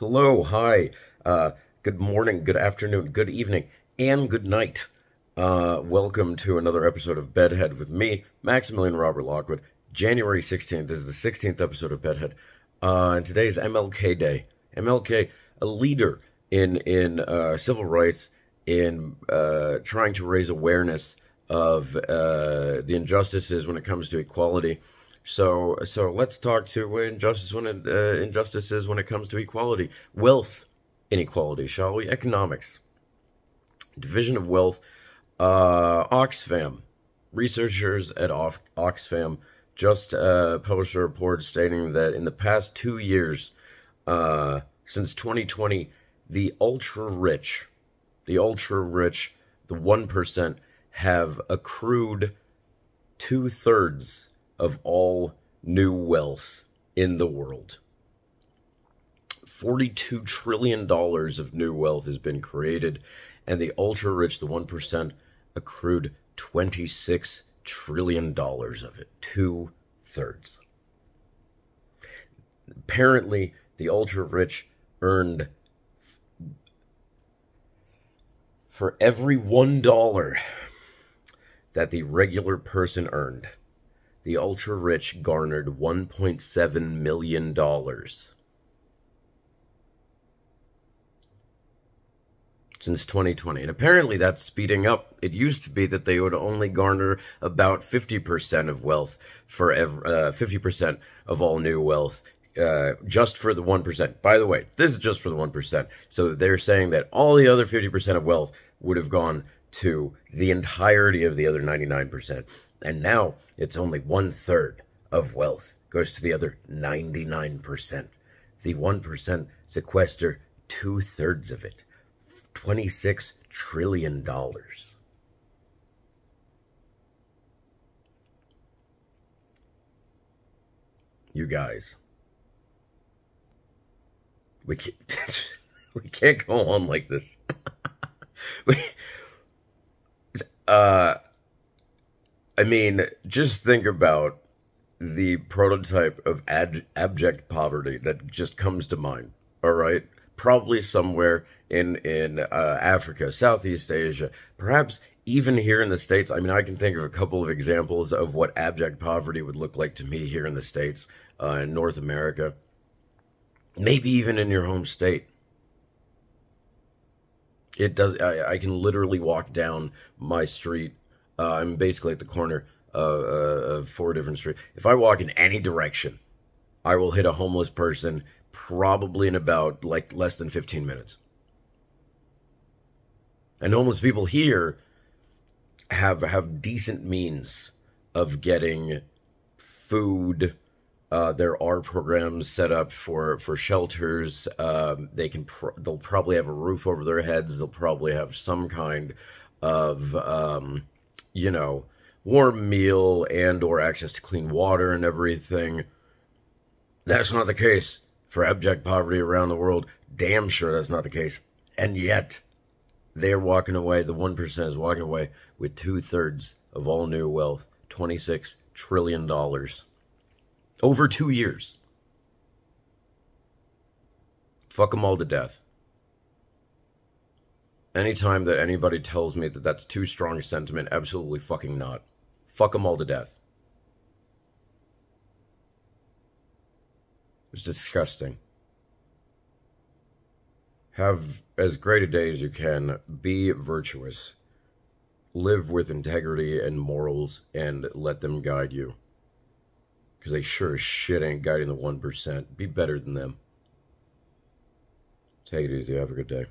Hello, hi, uh, good morning, good afternoon, good evening, and good night. Uh, welcome to another episode of Bedhead with me, Maximilian Robert Lockwood. January 16th this is the 16th episode of Bedhead. Uh, and today's MLK Day. MLK, a leader in in uh, civil rights, in uh, trying to raise awareness of uh, the injustices when it comes to equality so so let's talk to injustice when it, uh, injustices when it comes to equality, wealth inequality, shall we? Economics, division of wealth. Uh, Oxfam researchers at Oxfam just uh, published a report stating that in the past two years, uh, since 2020, the ultra rich, the ultra rich, the one percent have accrued two thirds of all new wealth in the world. $42 trillion of new wealth has been created, and the ultra rich, the 1%, accrued $26 trillion of it. Two thirds. Apparently, the ultra rich earned for every $1 that the regular person earned the ultra rich garnered $1.7 million. Since 2020. And apparently that's speeding up. It used to be that they would only garner about 50% of wealth for ev- uh, 50% of all new wealth uh, just for the 1%. By the way, this is just for the 1%. So they're saying that all the other 50% of wealth would have gone to the entirety of the other 99%. And now it's only one third of wealth goes to the other 99%. The 1% sequester two thirds of it. $26 trillion. You guys. We can't, we can't go on like this. we, uh, I mean, just think about the prototype of ad- abject poverty that just comes to mind. All right, probably somewhere in in uh, Africa, Southeast Asia, perhaps even here in the states. I mean, I can think of a couple of examples of what abject poverty would look like to me here in the states, uh, in North America, maybe even in your home state. It does. I, I can literally walk down my street uh, I'm basically at the corner uh, of four different streets. If I walk in any direction, I will hit a homeless person probably in about like less than 15 minutes. And homeless people here have have decent means of getting food. Uh, there are programs set up for for shelters. Um, they can they'll probably have a roof over their heads. They'll probably have some kind of um, you know, warm meal and or access to clean water and everything. That's not the case for abject poverty around the world. Damn sure that's not the case. And yet, they're walking away, the 1% is walking away with two thirds of all new wealth $26 trillion. Over two years. Fuck them all to death. Anytime that anybody tells me that that's too strong a sentiment, absolutely fucking not. Fuck them all to death. It's disgusting. Have as great a day as you can. Be virtuous. Live with integrity and morals and let them guide you. Because they sure as shit ain't guiding the 1%. Be better than them. Take it easy. Have a good day.